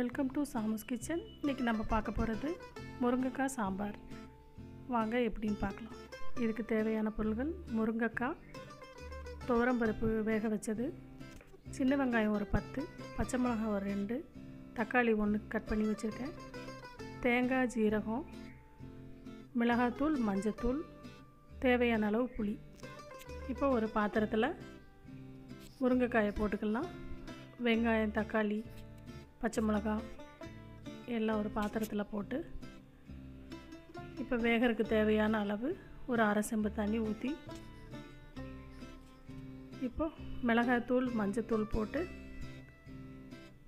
Welcome to Sam's kitchen. இன்றைக்கி நம்ம பார்க்க போகிறது முருங்கைக்காய் சாம்பார். வாங்க எப்படின்னு பார்க்கலாம். இதுக்கு தேவையான பொருள்கள் முருங்கைக்காய் துவரம்பருப்பு வேக வச்சது சின்ன வெங்காயம் ஒரு பத்து பச்சை மிளகாய் ஒரு ரெண்டு தக்காளி ஒன்று கட் பண்ணி வச்சுருக்கேன். தேங்காய் ஜீரகம் மிளகாத்தூள் மஞ்சத்தூள் தேவையான அளவு புளி. இப்போ ஒரு பாத்திரத்தில் முருங்கைக்காயை போட்டுக்கலாம். வெங்காயம் தக்காளி பச்சை மிளகாய் எல்லாம் ஒரு பாத்திரத்தில் போட்டு இப்போ வேகருக்கு தேவையான அளவு ஒரு அரை செம்பு தண்ணி ஊற்றி இப்போது மிளகாய்த்தூள் மஞ்சத்தூள் போட்டு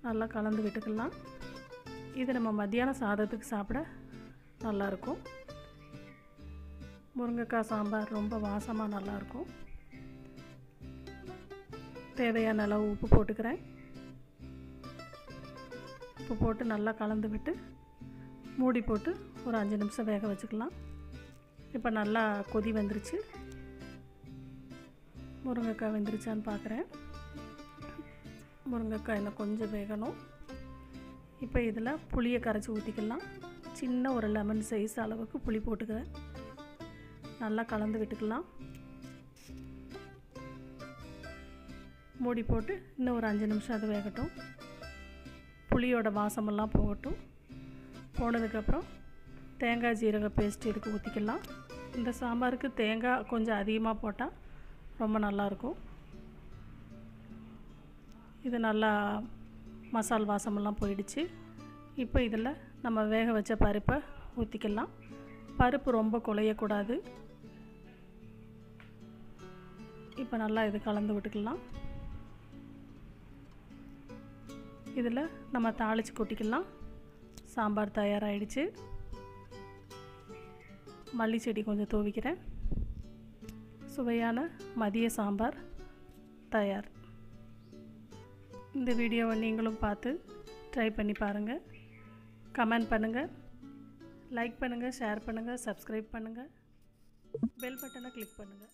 நல்லா கலந்து விட்டுக்கலாம். இது நம்ம மத்தியான சாதத்துக்கு சாப்பிட நல்லாயிருக்கும் முருங்கைக்காய் சாம்பார் ரொம்ப வாசமாக நல்லாயிருக்கும் தேவையான அளவு உப்பு போட்டுக்கிறேன். உப்பு போட்டு நல்லா கலந்து விட்டு மூடி போட்டு ஒரு அஞ்சு நிமிஷம் வேக வச்சுக்கலாம். இப்போ நல்லா கொதி வந்துருச்சு. முருங்கைக்காய் வெந்துருச்சான்னு பார்க்குறேன் முருங்கைக்காய் இன்னும் கொஞ்சம் வேகணும். இப்போ இதில் புளியை கரைச்சி ஊற்றிக்கலாம் சின்ன ஒரு லெமன் சைஸ் அளவுக்கு புளி போட்டுக்கிறேன். நல்லா கலந்து விட்டுக்கலாம். மூடி போட்டு இன்னும் ஒரு அஞ்சு நிமிஷம் அது வேகட்டும். புளியோட வாசமெல்லாம் போகட்டும். போனதுக்கப்புறம் தேங்காய் ஜீரக பேஸ்ட் இதுக்கு ஊற்றிக்கலாம் இந்த சாம்பாருக்கு தேங்காய் கொஞ்சம் அதிகமாக போட்டால் ரொம்ப நல்லாயிருக்கும். இது நல்லா மசால் வாசமெல்லாம் போயிடுச்சு. இப்போ இதில் நம்ம வேக வச்ச பருப்பை ஊற்றிக்கலாம் பருப்பு ரொம்ப குலையக்கூடாது இப்போ நல்லா இது கலந்து விட்டுக்கலாம். இதில் நம்ம தாளித்து கொட்டிக்கலாம். சாம்பார் தயாராகிடுச்சு மல்லி செடி கொஞ்சம் தூவிக்கிறேன். சுவையான மதிய சாம்பார் தயார். இந்த வீடியோவை நீங்களும் பார்த்து ட்ரை பண்ணி பாருங்கள் கமெண்ட் பண்ணுங்கள் லைக் பண்ணுங்கள் ஷேர் பண்ணுங்கள் சப்ஸ்கிரைப் பண்ணுங்கள் பெல் பட்டனை கிளிக் பண்ணுங்கள்